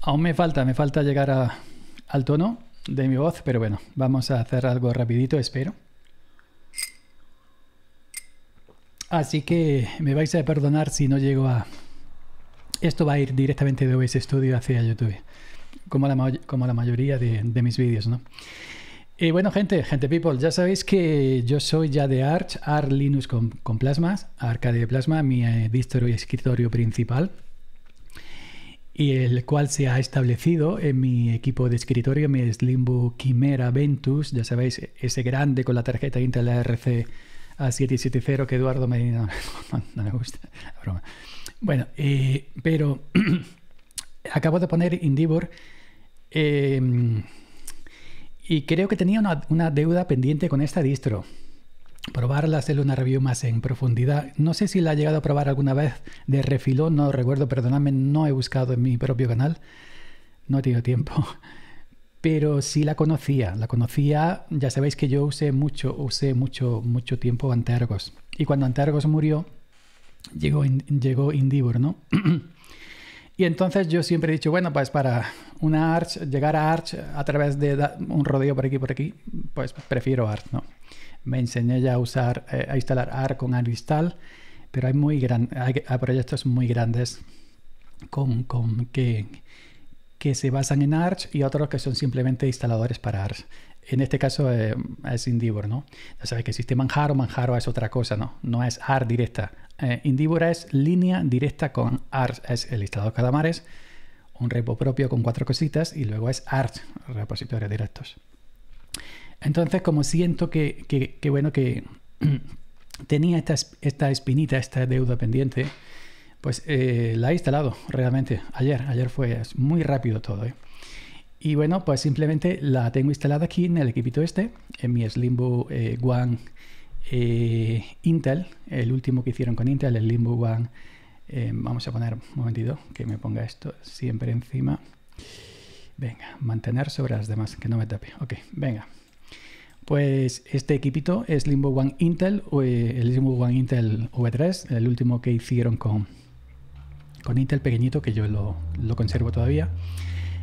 Aún me falta, me falta llegar al tono de mi voz, pero bueno, vamos a hacer algo rapidito, espero. Así que me vais a perdonar si no llego a... Esto va a ir directamente de OBS Studio hacia YouTube, como la, como la mayoría de, mis vídeos, ¿no? Y bueno, gente, gente people, ya sabéis que yo soy ya de Arch, Arch Linux con, con Plasma, Arcade Plasma, mi eh, distro y escritorio principal y el cual se ha establecido en mi equipo de escritorio, mi Slimbook Chimera Ventus, ya sabéis, ese grande con la tarjeta Intel RC A770 que Eduardo me no, me gusta, broma. Bueno, eh, pero acabo de poner Indivor eh, y creo que tenía una, una deuda pendiente con esta distro probarla, hacerle una review más en profundidad. No sé si la he llegado a probar alguna vez de refilón, no recuerdo, perdonadme, no he buscado en mi propio canal, no he tenido tiempo. Pero sí la conocía, la conocía, ya sabéis que yo usé mucho, usé mucho, mucho tiempo Antergos. Y cuando Antergos murió, llegó, llegó Indivor, ¿no? y entonces yo siempre he dicho, bueno, pues para una Arch, llegar a Arch a través de un rodeo por aquí, por aquí, pues prefiero Arch, ¿no? Me enseñé ya a usar, eh, a instalar AR con Aristal, pero hay, muy gran, hay, proyectos muy grandes con, con que, que, se basan en Arch y otros que son simplemente instaladores para Arch. En este caso eh, es Indivor, ¿no? Ya sabes que existe Manjaro, Manjaro es otra cosa, ¿no? No es AR directa. Eh, Indivor es línea directa con Arch, es el instalador Calamares, un repo propio con cuatro cositas y luego es Arch, repositorios directos. Entonces, como siento que, que, bueno, que tenía esta, esta, espinita, esta deuda pendiente, pues eh, la he instalado realmente ayer. Ayer fue muy rápido todo. ¿eh? Y bueno, pues simplemente la tengo instalada aquí en el equipito este, en mi Slimbo eh, One Intel, el último que hicieron con Intel, el Limbo One. vamos a poner un momentito que me ponga esto siempre encima. Venga, mantener sobre las demás, que no me tape. Ok, venga. Pues este equipito es Limbo One Intel, o eh, el Limbo One Intel V3, el último que hicieron con, con Intel pequeñito, que yo lo, conservo todavía.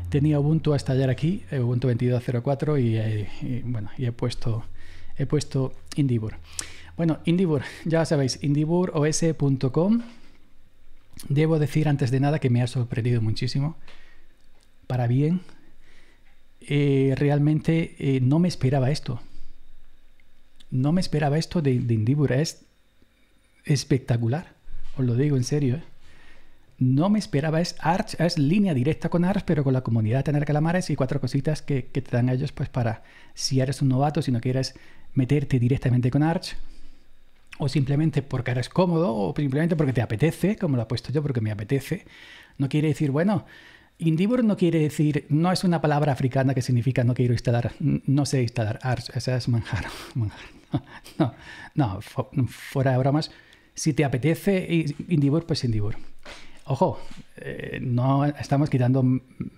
Tenía Ubuntu hasta ayer aquí, eh, Ubuntu 22.04 y, eh, y, bueno, y he puesto, he puesto Indivur. Bueno, Indivur, ya sabéis, indivuros.com. Debo decir antes de nada que me ha sorprendido muchísimo, para bien. realmente no me esperaba esto no me esperaba esto de, de es espectacular, os lo digo en serio. ¿eh? No me esperaba, es Arch, es línea directa con Arch, pero con la comunidad de tener calamares y cuatro cositas que, te dan ellos pues para si eres un novato, si no quieres meterte directamente con Arch, o simplemente porque eres cómodo, o simplemente porque te apetece, como lo he puesto yo, porque me apetece. No quiere decir, bueno, Indivor no quiere decir, no es una palabra africana que significa no quiero instalar, no sé instalar Arch, esa es manjar. no, no, fuera de bromas. Si te apetece Indivor, pues Indivor. Ojo, eh, no estamos quitando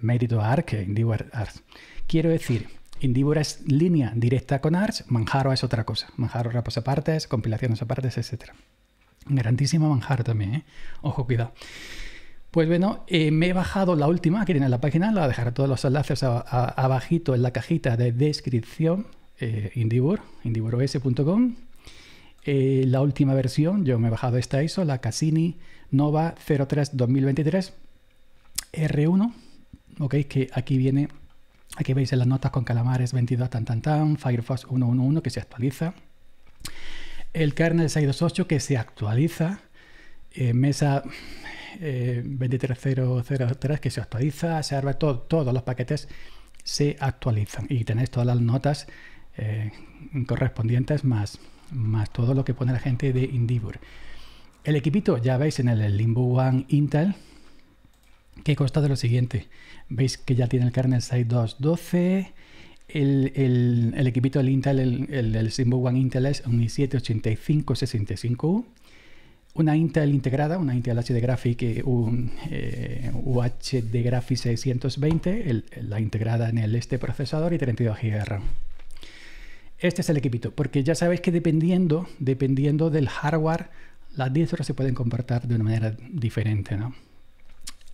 mérito a Arch, Indivor Arch. Quiero decir, Indivor es línea directa con Arch, Manjaro es otra cosa. Manjaro repos aparte, compilaciones aparte, etc. Grandísima Manjaro también, ¿eh? Ojo, cuidado. Pues bueno, eh, me he bajado la última que tiene la página, la dejaré todos los enlaces abajito en la cajita de descripción eh, Indivor, indivoros.com. Eh, la última versión, yo me he bajado esta ISO, la Cassini Nova 03 2023 R1, ok, que aquí viene, aquí veis en las notas con calamares 22 tan tan tan, Firefox 111 que se actualiza, el kernel 628 que se actualiza, eh, Mesa 23003 que se actualiza, Server, todo, todos los paquetes se actualizan y tenéis todas las notas eh, correspondientes más, más todo lo que pone la gente de Indivor. El equipito ya veis en el Limbo One Intel que consta de lo siguiente. Veis que ya tiene el kernel 6.2.12. El, el, el, equipito del Intel, el, el, Limbo One Intel es un i7-8565U. Una Intel integrada, una Intel HD Graphic, un eh, UHD Graphic 620, la integrada en el este procesador y 32 GB. Este es el equipito, porque ya sabéis que dependiendo, dependiendo del hardware, las distros se pueden comportar de una manera diferente. ¿no?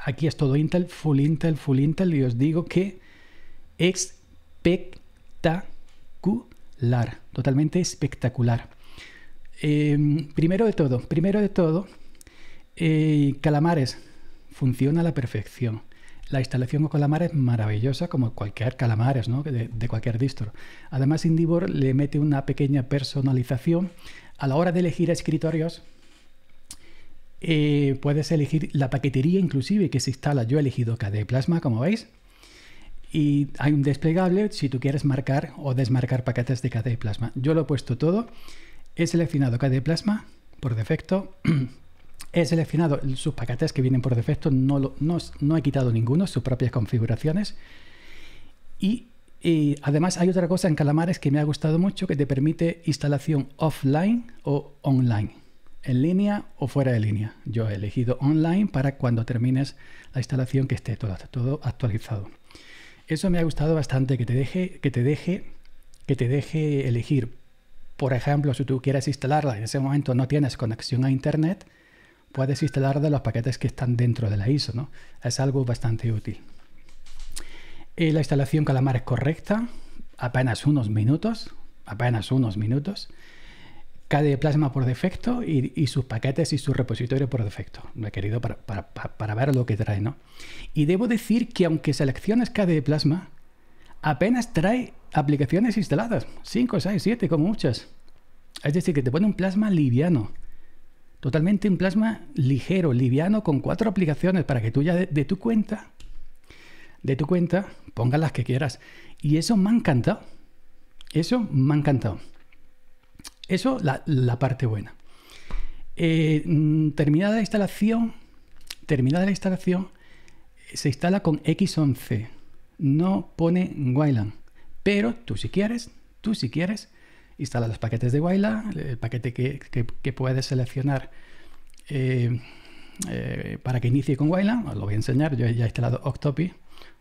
aquí es todo Intel, full Intel, full Intel, y os digo que espectacular, totalmente espectacular. Em, primero de todo, primero de todo, eh, Calamares funciona a la perfección. La instalación con Calamares es maravillosa, como cualquier Calamares, ¿no? de, de, cualquier distro. Además, Indivor le mete una pequeña personalización. A la hora de elegir escritorios, eh, puedes elegir la paquetería inclusive que se instala. Yo he elegido KDE Plasma, como veis. Y hay un desplegable si tú quieres marcar o desmarcar paquetes de KDE Plasma. Yo lo he puesto todo. He seleccionado KDE Plasma por defecto. he seleccionado sus paquetes que vienen por defecto. No, no, he quitado ninguno, sus propias configuraciones. Y y además hay otra cosa en Calamares que me ha gustado mucho que te permite instalación offline o online en línea o fuera de línea. Yo he elegido online para cuando termines la instalación que esté todo, todo actualizado. Eso me ha gustado bastante, que te deje, que te deje, que te deje elegir. Por ejemplo, si tú quieres instalarla y en ese momento no tienes conexión a internet, puedes instalar de los paquetes que están dentro de la ISO, ¿no? Es algo bastante útil. La instalación Calamar es correcta, apenas unos minutos, apenas unos minutos. KDE Plasma por defecto y, sus paquetes y su repositorio por defecto. Lo he querido para, ver lo que trae, ¿no? Y debo decir que aunque selecciones KDE Plasma, apenas trae aplicaciones instaladas. 5, 6, 7, como muchas. Es decir, que te pone un plasma liviano. Totalmente un plasma ligero, liviano, con cuatro aplicaciones para que tú ya de, tu cuenta, de tu cuenta, pongas las que quieras. Y eso me ha encantado. Eso me ha encantado. Eso, la, parte buena. Eh, mm, terminada la instalación, terminada la instalación, se instala con X11. No pone Wayland. Pero tú si quieres, tú si quieres, instala los paquetes de Wayland, el paquete que, puedes seleccionar eh, eh, para que inicie con Wayland. Os lo voy a enseñar. Yo ya he instalado Octopi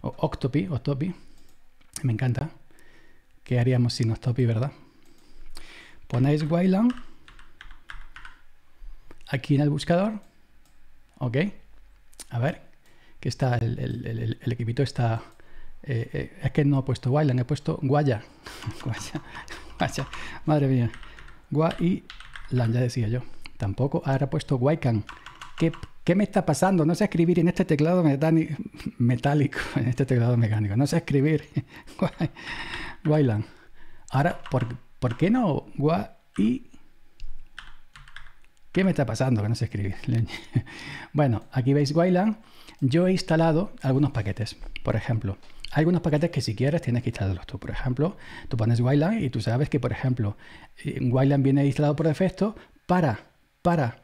o Octopi, Octopi. Me encanta. ¿Qué haríamos sin Octopi, verdad? ponéis Wayland aquí en el buscador. Ok. A ver, que está el, equipito está... Eh, eh, es que no he puesto Wayland, he puesto Guaya. Guaya. Guaya. Madre mía. Guayland, ya decía yo. Tampoco. Ahora he puesto Waycan. ¿Qué, ¿Qué me está pasando? No sé escribir en este teclado metálico, en este teclado mecánico. No sé escribir. Wayland. Ahora, ¿por, ¿Por qué no? y ¿Qué me está pasando? Que no sé escribir. bueno, aquí veis Wayland. Yo he instalado algunos paquetes. Por ejemplo, hay algunos paquetes que si quieres tienes que instalarlos tú. Por ejemplo, tú pones Wayland y tú sabes que, por ejemplo, Wayland viene instalado por defecto para, para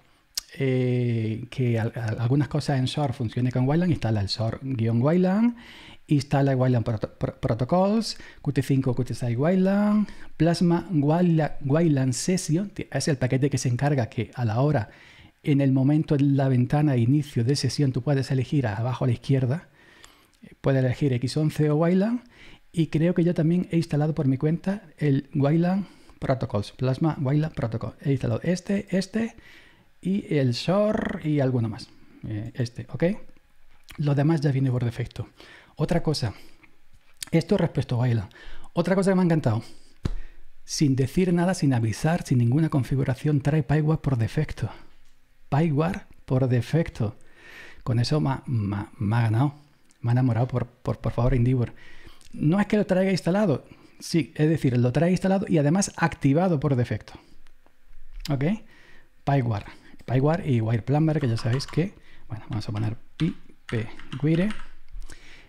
eh, que algunas cosas en SOAR funcione con Wayland. Instala el SOAR-Wayland instala Wayland Protocols, Qt5, Qt6 Wayland, Plasma Wayland Session, es el paquete que se encarga que a la hora, en el momento de la ventana de inicio de sesión, tú puedes elegir abajo a la izquierda, puedes elegir X11 o Wayland, y creo que yo también he instalado por mi cuenta el Wayland Protocols, Plasma Wayland Protocol. He instalado este, este y el SOR y alguno más. Eh, este, ¿ok? Lo demás ya viene por defecto. Otra cosa, esto respecto a Baila. Otra cosa que me ha encantado, sin decir nada, sin avisar, sin ninguna configuración, trae PyWare por defecto. PyWare por defecto. Con eso me, ha ganado, ha enamorado, por, por, por favor, Indivor. No es que lo traiga instalado, sí, es decir, lo trae instalado y además activado por defecto. ¿Ok? PyWare. PyWare y WirePlumber, que ya sabéis que, bueno, vamos a poner pipguire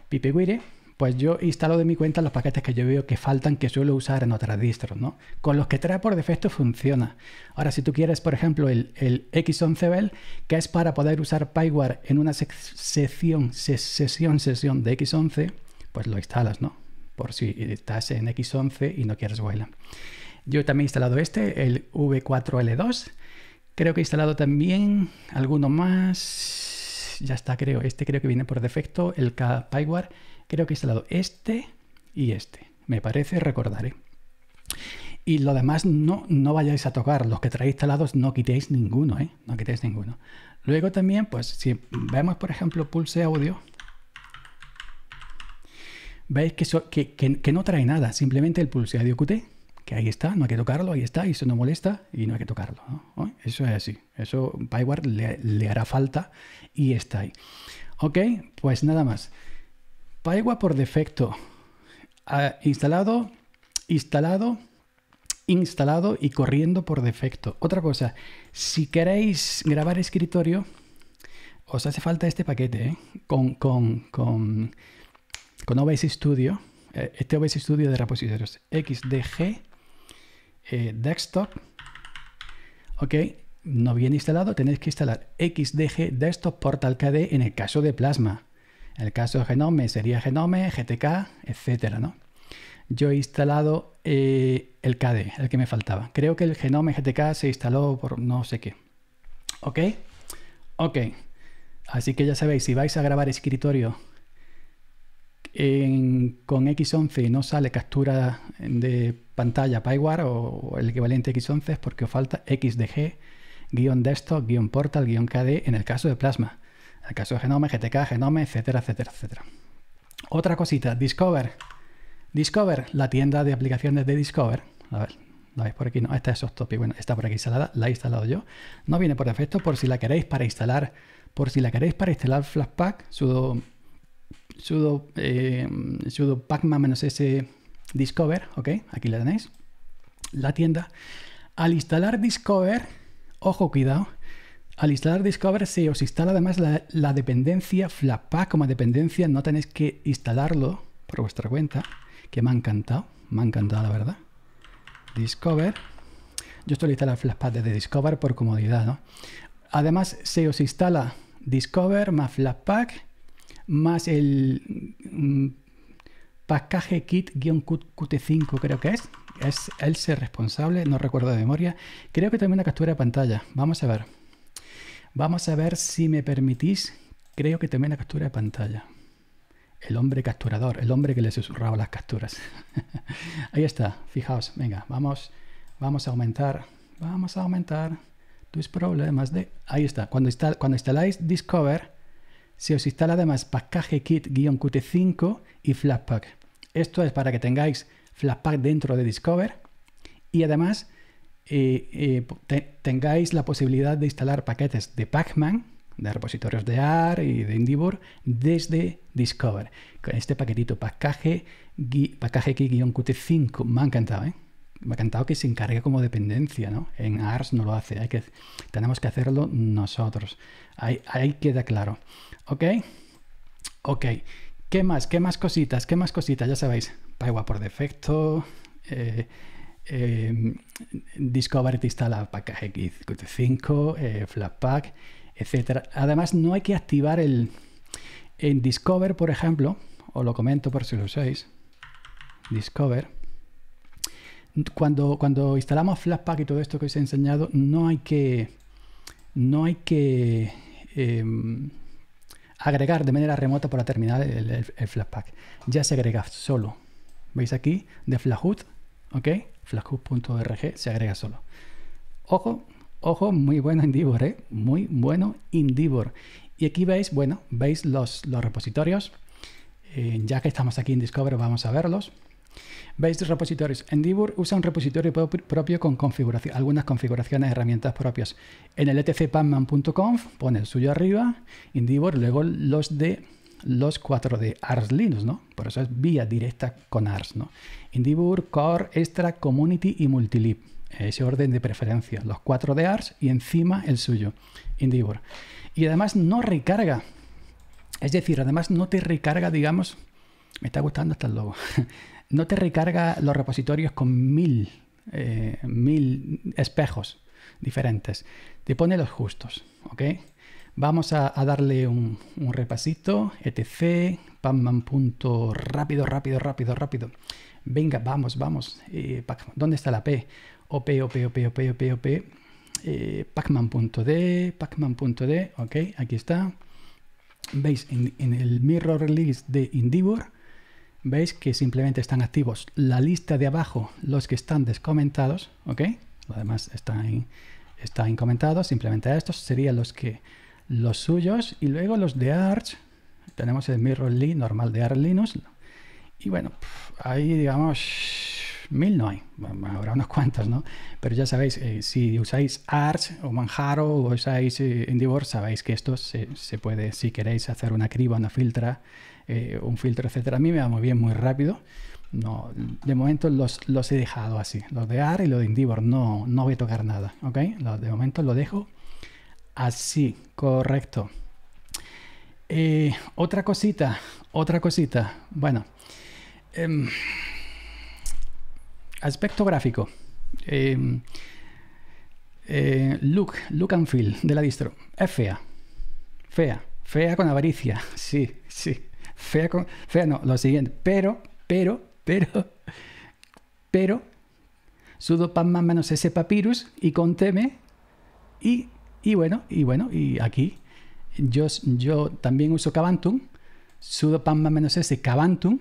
PipeGuire, pues yo instalo de mi cuenta los paquetes que yo veo que faltan, que suelo usar en otras distros, ¿no? Con los que trae por defecto funciona. Ahora, si tú quieres, por ejemplo, el, X11 Bell, que es para poder usar PyWare en una sección, sesión, sesión de X11, pues lo instalas, ¿no? Por si estás en X11 y no quieres Wayland. Yo también he instalado este, el V4L2. Creo que he instalado también alguno más ya está, creo. Este creo que viene por defecto, el PyWare. Creo que he instalado este y este. Me parece, recordaré. Y lo demás no, no vayáis a tocar. Los que traéis instalados no quitéis ninguno, ¿eh? No quitéis ninguno. Luego también, pues si vemos, por ejemplo, Pulse Audio, veis que, que, no trae nada, simplemente el Pulse Audio Qt, que ahí está, no hay que tocarlo, ahí está, y eso no molesta y no hay que tocarlo. Eso es así, eso Pyware le, le, hará falta y está ahí. Ok, pues nada más. Pyware por defecto, ha instalado, instalado instalado y corriendo por defecto. Otra cosa, si queréis grabar escritorio, os hace falta este paquete ¿eh? con, con, con, con, OBS Studio, eh, este OBS Studio de repositorios XDG eh, Desktop. Ok, no viene instalado, tenéis que instalar XDG Desktop Portal KD en el caso de Plasma. En el caso de Genome sería Genome, GTK, etcétera, ¿no? yo he instalado eh, el KDE, el que me faltaba. Creo que el Genome GTK se instaló por no sé qué. ¿Ok? Ok. Así que ya sabéis, si vais a grabar escritorio con X11 y no sale captura de pantalla Pyware o el equivalente X11 es porque os falta XDG, guion desktop, guion portal, guion KDE en el caso de Plasma. El caso de Genome, GTK, Genome, etcétera, etcétera, etcétera. Otra cosita, Discover. Discover, la tienda de aplicaciones de Discover. A ver, la veis por aquí, no, esta es Softopi, bueno, está por aquí instalada, la he instalado yo. No viene por defecto, por si la queréis para instalar, por si la queréis para instalar Flashpack, sudo, sudo, eh, sudo pacman-s discover, ok, aquí la tenéis, la tienda. Al instalar Discover, ojo, cuidado, al instalar Discover se os instala además la, dependencia Flatpak como dependencia, no tenéis que instalarlo por vuestra cuenta que me ha encantado. Me ha encantado, la verdad. Discover. Yo estoy instalando el Flashpad desde Discover por comodidad, ¿no? Además, se os instala Discover más Flashpack más el mm, package kit-qt5, creo que es. Es el ser responsable, no recuerdo de memoria. Creo que también una captura de pantalla. Vamos a ver. Vamos a ver si me permitís. Creo que también una captura de pantalla. El hombre capturador, el hombre que le susurraba las capturas. Ahí está, fijaos, venga, vamos, vamos a aumentar, vamos a aumentar tus problemas de... Ahí está, cuando, cuando instaláis Discover, se os instala además package kit-qt5 y Flatpak. Esto es para que tengáis Flatpak dentro de Discover y además tengáis la posibilidad de instalar paquetes de Pacman de repositorios de AR y de Indivor desde Discover. Con este paquetito, package, package qt5, me ha encantado, ¿eh? Me ha encantado que se encargue como dependencia, ¿no? En ARS no lo hace, hay que, tenemos que hacerlo nosotros. Ahí, ahí queda claro. ¿Ok? Ok. ¿Qué más? ¿Qué más cositas? ¿Qué más cositas? Ya sabéis, Paiwa por defecto. Eh, eh, Discover te instala package qt5, eh, Flatpak etcétera. Además, no hay que activar el en Discover, por ejemplo, os lo comento por si lo usáis. Discover. Cuando, cuando instalamos Flashpack y todo esto que os he enseñado, no hay que no hay que em, agregar de manera remota por la terminal el, el, Flashpack. Ya se agrega solo. ¿Veis aquí? De Flashhood, ¿ok? Flashhood.org se agrega solo. Ojo, Ojo, muy bueno Indivor, ¿eh? Muy bueno Indivor. Y aquí veis, bueno, veis los, los repositorios. Eh, ya que estamos aquí en Discover, vamos a verlos. Veis los repositorios. Endeavor usa un repositorio propio con configuración, algunas configuraciones herramientas propias. En el etcpacman.conf pone el suyo arriba, Endeavor, luego los de los cuatro de Ars Linux, ¿no? Por eso es vía directa con Ars, ¿no? Endeavor, Core, Extra, Community y Multilib ese orden de preferencia, los cuatro de ARS y encima el suyo, Indivor. Y además no recarga, es decir, además no te recarga, digamos, me está gustando hasta el logo, no te recarga los repositorios con mil, eh, mil espejos diferentes, te pone los justos, ¿ok? Vamos a, darle un, repasito, etc, pamman. rápido, rápido, rápido, rápido. Venga, vamos, vamos. Eh, ¿Dónde está la P? OP, OP, OP, OP, OP, OP, eh, pacman.d, pacman.d, ok, aquí está. Veis en, el mirror release de Indivor, veis que simplemente están activos la lista de abajo, los que están descomentados, ¿ok? Lo demás está, está incomentado, simplemente estos serían los que los suyos y luego los de Arch, tenemos el Mirrorly normal de Arch Linux y bueno, ahí digamos mil no hay, habrá unos cuantos, ¿no? Pero ya sabéis, eh, si usáis Arch o Manjaro o usáis eh, Endeavor, sabéis que esto se, puede, si queréis hacer una criba, una filtra, eh, un filtro, etcétera. A mí me va muy bien, muy rápido. No, de momento los, los he dejado así. Los de Arch y los de Endeavor no, no voy a tocar nada, ¿ok? de momento lo dejo así, correcto. otra cosita, otra cosita. Bueno, em, Aspecto gráfico. Em, eh, look, look and feel de la distro. Es fea. Fea. Fea con avaricia. Sí, sí. Fea con. Fea no, lo siguiente. Pero, pero, pero, pero. Sudo más menos ese papyrus y con teme. Y, y bueno, y bueno, y aquí yo, yo también uso Cabantum. Sudo más menos ese Cabantum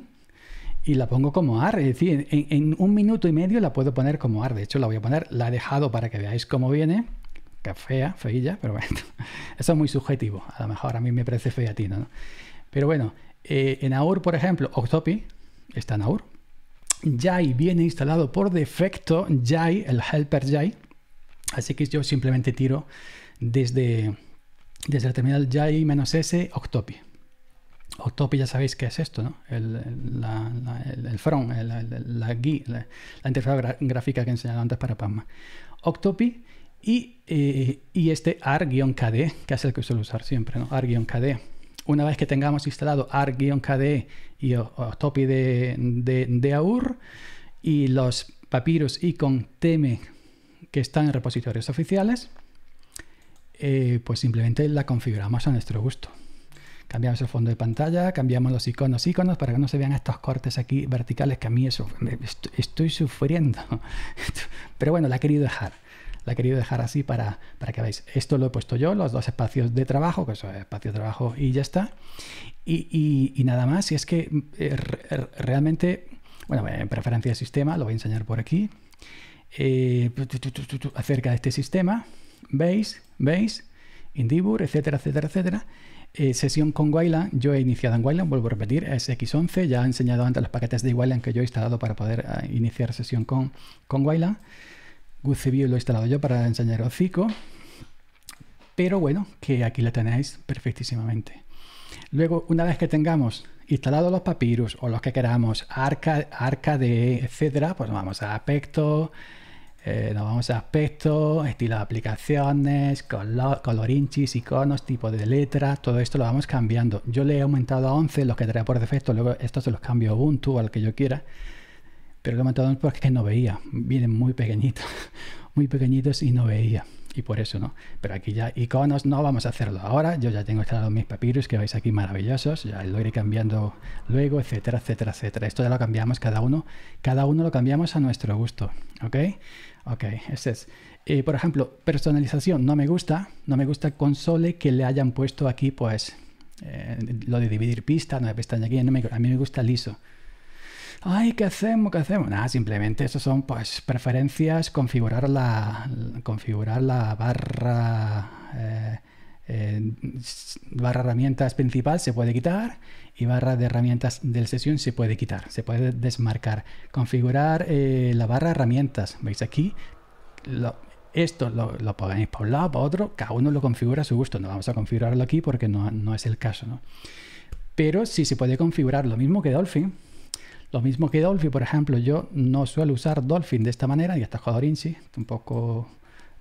y la pongo como AR. Es decir, en, un minuto y medio la puedo poner como AR. De hecho, la voy a poner, la he dejado para que veáis cómo viene. Que fea, feilla, pero bueno, eso es muy subjetivo. A lo mejor a mí me parece featino, ¿no? Pero bueno, eh, en AUR, por ejemplo, Octopi está en AUR. Jai viene instalado por defecto, Jai, el helper Jai. Así que yo simplemente tiro desde, desde el terminal Jai-S Octopi. Octopi ya sabéis qué es esto, ¿no? El, el, front, la, la, interfaz gráfica que he enseñado antes para Pamma. Octopi y, eh, y este AR-KDE, que es el que suelo usar siempre, ¿no? AR-KDE. Una vez que tengamos instalado AR-KDE y Octopi de, de, AUR y los papiros y con que están en repositorios oficiales, eh, pues simplemente la configuramos a nuestro gusto. Cambiamos el fondo de pantalla, cambiamos los iconos, iconos para que no se vean estos cortes aquí verticales que a mí eso estoy, sufriendo. Pero bueno, la he querido dejar. La he querido dejar así para, para que veáis. Esto lo he puesto yo, los dos espacios de trabajo, que son espacio de trabajo y ya está. Y, nada más. Y es que eh, realmente, bueno, en preferencia de sistema, lo voy a enseñar por aquí. Eh, acerca de este sistema, veis, veis, Indibur, etcétera, etcétera, etcétera. Eh, sesión con Wayland, yo he iniciado en Wayland, vuelvo a repetir, es X11, ya he enseñado antes los paquetes de Wayland que yo he instalado para poder eh, iniciar sesión con, con Wayland. Lo he instalado yo para enseñar Hocico, pero bueno, que aquí lo tenéis perfectísimamente. Luego, una vez que tengamos instalados los papyrus o los que queramos, arca, arca de etcétera, pues vamos a Aspecto, eh, nos vamos a aspecto, estilo de aplicaciones, color, colorinchis, iconos, tipo de letra, todo esto lo vamos cambiando. Yo le he aumentado a 11 los que trae por defecto, luego estos se los cambio a Ubuntu al que yo quiera. Pero lo he aumentado a 11 porque no veía, vienen muy pequeñitos, muy pequeñitos y no veía. Y por eso no. Pero aquí ya iconos no vamos a hacerlo ahora. Yo ya tengo instalados mis papyrus que veis aquí maravillosos. Ya lo iré cambiando luego, etcétera, etcétera, etcétera. Esto ya lo cambiamos cada uno. Cada uno lo cambiamos a nuestro gusto. ¿Ok? Ok, ese es. Eh, por ejemplo, personalización no me gusta. No me gusta console que le hayan puesto aquí, pues, eh, lo de dividir pista, no de pestaña aquí. a mí me gusta liso. Ay, ¿qué hacemos? ¿Qué hacemos? Nada, simplemente eso son pues preferencias, configurar la, configurar la barra, eh, barra herramientas principal se puede quitar y barra de herramientas del sesión se puede quitar, se puede desmarcar. Configurar la barra herramientas, veis aquí, esto lo, lo ponéis por un lado, por otro, cada uno lo configura a su gusto. No vamos a configurarlo aquí porque no, no es el caso. ¿no? Pero sí se puede configurar lo mismo que Dolphin. Lo mismo que Dolphin, por ejemplo, yo no suelo usar Dolphin de esta manera, y está Jodorinci, un poco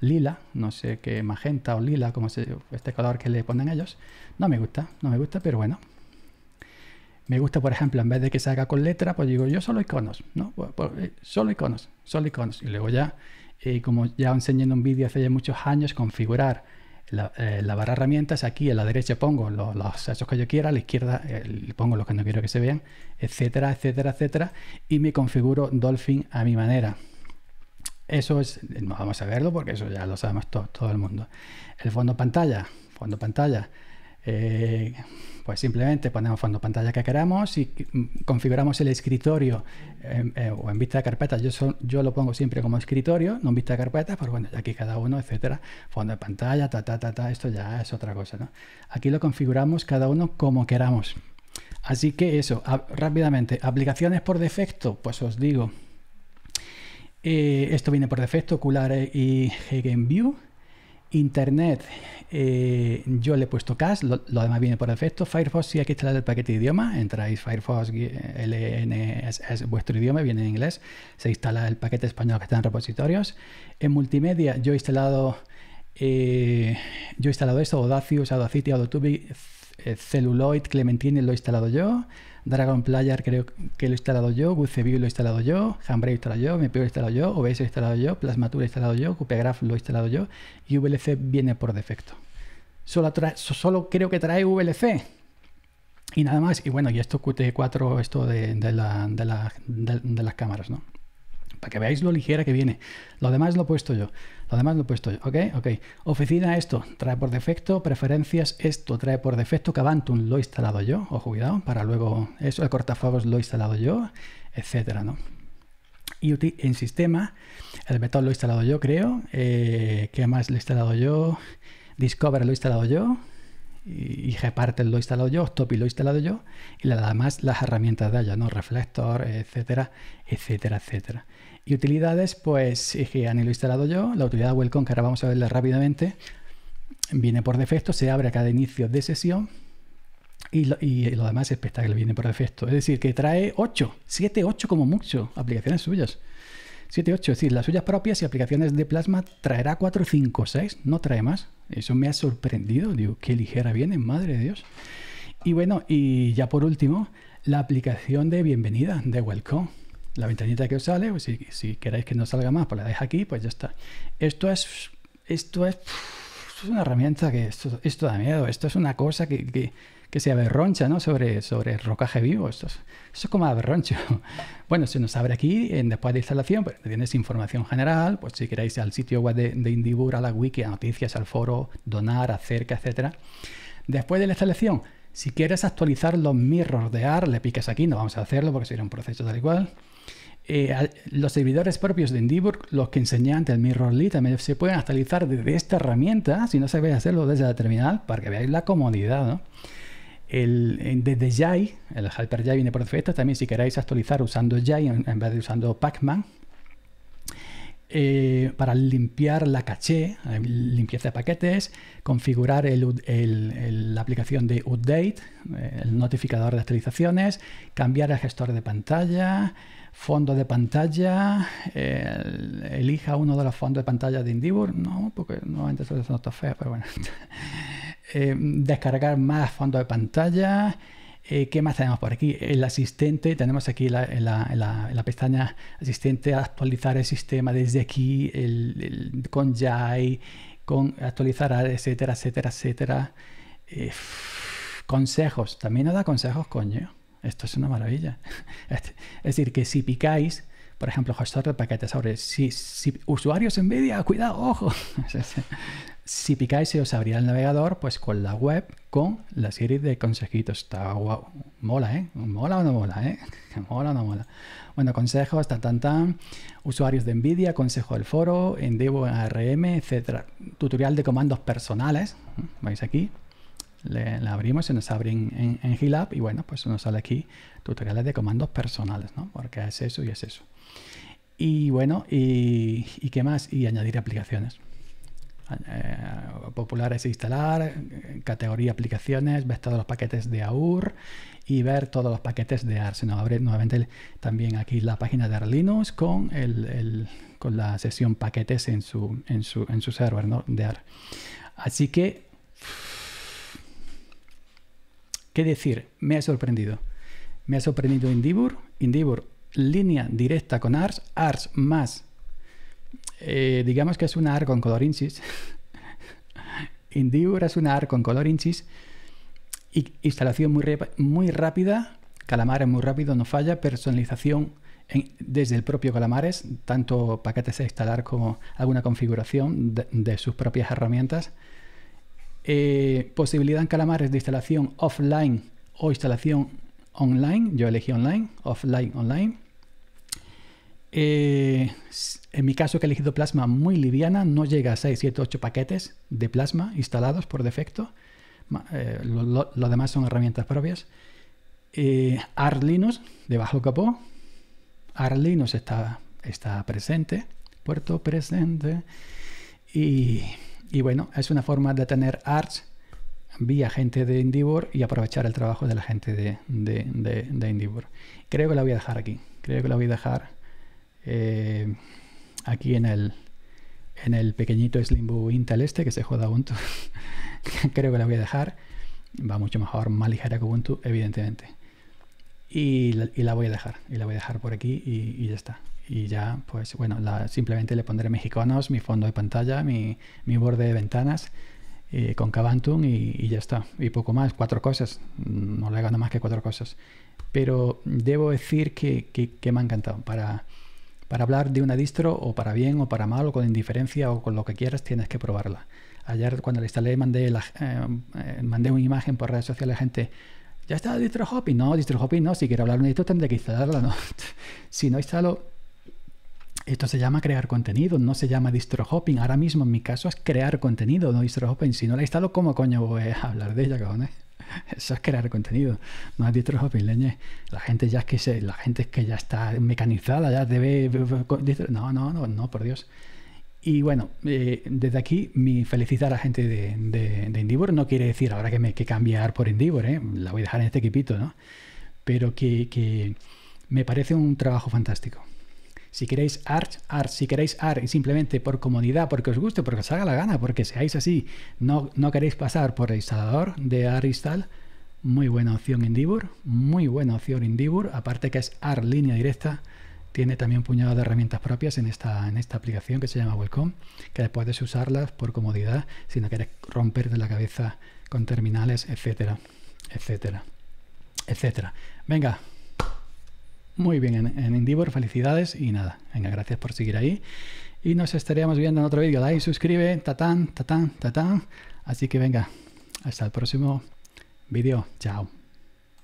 lila, no sé qué magenta o lila, como se, este color que le ponen ellos. No me gusta, no me gusta, pero bueno. Me gusta, por ejemplo, en vez de que se haga con letra, pues digo yo solo iconos, ¿no? Pues, pues, eh, solo iconos, solo iconos. Y luego ya, eh, como ya enseñé en un vídeo hace ya muchos años, configurar eh, la, barra herramientas, aquí a la derecha pongo los, los que yo quiera, a la izquierda pongo los que no quiero que se vean, etcétera, etcétera, etcétera, y me configuro Dolphin a mi manera. Eso es, no vamos a verlo porque eso ya lo sabemos todo el mundo. El fondo pantalla, fondo pantalla, Eh, pues simplemente ponemos fondo pantalla que queramos y configuramos el escritorio eh, o en vista de carpetas. Yo, yo lo pongo siempre como escritorio, no en vista de carpetas, pero bueno, aquí cada uno, etcétera. Fondo de pantalla, ta, ta, ta, ta, esto ya es otra cosa, ¿no? Aquí lo configuramos cada uno como queramos. Así que eso, rápidamente, aplicaciones por defecto, pues os digo, eh, esto viene por defecto, Ocular y View. Internet, eh, yo le he puesto CAS, lo, demás viene por defecto. Firefox, sí hay que instalar el paquete de idioma. Entráis Firefox es, vuestro idioma, viene en inglés. Se instala el paquete español que está en repositorios. En multimedia, yo he instalado, eh, yo he instalado esto: Audacious, Audacity, Audotube, Celluloid, Clementine, lo he instalado yo. Dragon Player creo que lo he instalado yo, View lo he instalado yo, Handbrake lo he instalado yo, MPO lo he instalado yo, OBS lo he instalado yo, Plasma lo he instalado yo, QPGraph lo he instalado yo y VLC viene por defecto. Solo, solo creo que trae VLC y nada más. Y bueno, y esto Qt4, esto de, de las cámaras, ¿no? Para que veáis lo ligera que viene. Lo demás lo he puesto yo. Lo demás lo he puesto yo. Ok, ok. Oficina, esto trae por defecto. Preferencias, esto trae por defecto. Cabantum lo he instalado yo. Ojo, cuidado. Para luego eso. El cortafuegos lo he instalado yo. Etcétera, ¿no? Y en sistema, el botón lo he instalado yo, creo. Eh, ¿Qué más lo he instalado yo? Discover lo he instalado yo y Gparted lo he instalado yo, Stoppy lo he instalado yo y además las herramientas de ella, ¿no? Reflector, etcétera, etcétera, etcétera. Y utilidades, pues GANI lo he instalado yo, la utilidad Welcome, que ahora vamos a verla rápidamente, viene por defecto, se abre a cada inicio de sesión y lo, y lo demás es espectacular, viene por defecto. Es decir, que trae 8, 7, 8 como mucho, aplicaciones suyas. 7, 8, es decir, las suyas propias y aplicaciones de Plasma traerá 4, 5, 6, no trae más. Eso me ha sorprendido, digo, qué ligera viene, madre de Dios. Y bueno, y ya por último, la aplicación de bienvenida, de Welcome. La ventanita que os sale, pues si, queréis que no salga más, pues la dejo aquí, pues ya está. Esto es, esto es, una herramienta que esto, esto da miedo, esto es una cosa que se aberroncha ¿no? sobre, sobre rocaje vivo. Es, es como aberroncho. Bueno, se nos abre aquí en, después de instalación, pues tienes información general, pues si queréis al sitio web de, Indibur, a la wiki, a noticias, al foro, donar, acerca, etc. Después de la instalación, si quieres actualizar los mirrors de AR, le piques aquí, no vamos a hacerlo porque sería un proceso tal cual. Eh, los servidores propios de Indibur, los que enseñé antes, el Mirrorly, también se pueden actualizar desde esta herramienta, si no sabéis hacerlo desde la terminal, para que veáis la comodidad, ¿no? El, desde Jai, el Hyper Jai viene por defecto. También si queréis actualizar usando Jai en, vez de usando Pacman, eh, para limpiar la caché, eh, limpieza de paquetes, configurar la aplicación de Update, eh, el notificador de actualizaciones, cambiar el gestor de pantalla, fondo de pantalla, elija uno de los fondos de pantalla de Indibur, no, porque normalmente son notas feas, pero bueno. Eh, descargar más fondo de pantalla. Eh, ¿Qué más tenemos por aquí? El asistente, tenemos aquí la, en, la, pestaña asistente, actualizar el sistema desde aquí, con Jai, con actualizar, etcétera, etcétera, etcétera. Eh, consejos, también nos da consejos, coño. Esto es una maravilla. es decir, que si picáis, por ejemplo, gestor de paquetes, ahora, si, si usuarios NVIDIA, cuidado, ojo. Si picáis se os abrirá el navegador pues con la web con la serie de consejitos. Está guau. Mola, ¿eh? Mola o no mola, ¿eh? Mola o no mola. Bueno, consejos, tan, tan, tan. Usuarios de NVIDIA, consejo del foro, en Devo, en ARM, etcétera. Tutorial de comandos personales. ¿Veis aquí? Le, abrimos, se nos abre en, en, y bueno, pues nos sale aquí tutoriales de comandos personales, ¿no? Porque es eso y es eso. Y bueno, y qué más? Y añadir aplicaciones. Eh, populares e instalar, categoría aplicaciones, ver todos los paquetes de AUR y ver todos los paquetes de AR. Se nos abre nuevamente también aquí la página de Arlinux con, el, con la sesión paquetes en su, en su, en su server de AR. Así que, ¿qué decir? Me ha sorprendido. Me ha sorprendido Indibur. Indibur, línea directa con ARS, ARS más eh, digamos que es una AR con color inchis. Indivor es una AR con. Y instalación muy, muy rápida. Calamares muy rápido, no falla. Personalización desde el propio Calamares, tanto paquetes a instalar como alguna configuración de, sus propias herramientas. Eh, posibilidad en Calamares de instalación offline o instalación online. Yo elegí online, offline, online. Eh, en mi caso que he elegido plasma muy liviana, no llega a 6, 7, 8 paquetes de plasma instalados por defecto. Eh, lo, demás son herramientas propias. Eh, Linux de bajo capó. Linux está, está presente. Puerto presente. Y, bueno, es una forma de tener Arch vía gente de Indivor y aprovechar el trabajo de la gente de, de, Indivor. Creo que la voy a dejar aquí. Creo que la voy a dejar eh, aquí en el, en el pequeñito Slimbo Intel este que se juega Ubuntu. Creo que la voy a dejar. Va mucho mejor, más ligera que Ubuntu, evidentemente. Y la, voy a dejar. Y la voy a dejar por aquí y, ya está. Y ya, pues bueno, simplemente le pondré mis mi fondo de pantalla, mi, borde de ventanas eh, con Kabantum y, ya está. Y poco más, cuatro cosas. No le gano más que cuatro cosas. Pero debo decir que, que me ha encantado. Para, para hablar de una distro o para bien o para mal o con indiferencia o con lo que quieras tienes que probarla. Ayer cuando la instalé mandé, eh, eh, una imagen por redes sociales a la gente. ¿Ya está distro hopping? No, distro hopping no. Si quiero hablar de una distro tendré que instalarla. No. si no instalo... Esto se llama crear contenido, no se llama distro hopping. Ahora mismo en mi caso es crear contenido, no distro hopping. Si no la instalo, ¿cómo coño voy a hablar de ella, cabrones? Eso es crear contenido. No has dicho leñe. La gente ya es que se, la gente es que ya está mecanizada, ya debe. No, no, no, no, por Dios. Y bueno, eh, desde aquí mi felicitar a la gente de, de, Indivor. No quiere decir ahora que me que cambiar por Indivor, ¿eh? la voy a dejar en este equipito, ¿no? Pero que, que me parece un trabajo fantástico. Si queréis Arch, Arch. Si queréis Arch y simplemente por comodidad, porque os guste, porque os haga la gana, porque seáis así, no, no queréis pasar por el instalador de Arch Install, muy buena opción Indivor, muy buena opción Indivor, aparte que es Arch línea directa, tiene también un puñado de herramientas propias en esta, en esta aplicación que se llama Welcome, que puedes usarlas por comodidad, si no quieres romperte la cabeza con terminales, etcétera, etcétera, etcétera. Venga, muy bien en, en Indivor, felicidades y nada, venga, gracias por seguir ahí. Y nos estaríamos viendo en otro vídeo. Like, suscribe, tatán, tatán, tatán. Así que venga, hasta el próximo vídeo. Chao.